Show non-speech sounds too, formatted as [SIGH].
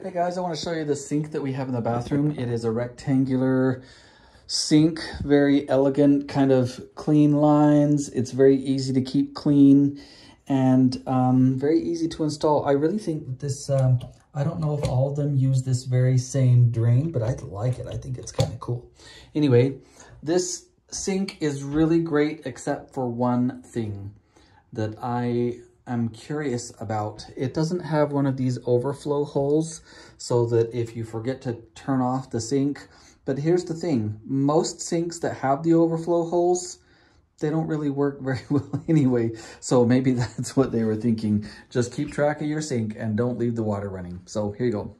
Hey guys, I want to show you the sink that we have in the bathroom. It is a rectangular sink, very elegant, kind of clean lines. It's very easy to keep clean and um, very easy to install. I really think this, um, I don't know if all of them use this very same drain, but I like it. I think it's kind of cool. Anyway, this sink is really great except for one thing that I I'm curious about. It doesn't have one of these overflow holes so that if you forget to turn off the sink, but here's the thing, most sinks that have the overflow holes, they don't really work [LAUGHS] very well anyway. So maybe [LAUGHS] that's what they were thinking. Just keep track of your sink and don't leave the water running. So here you go.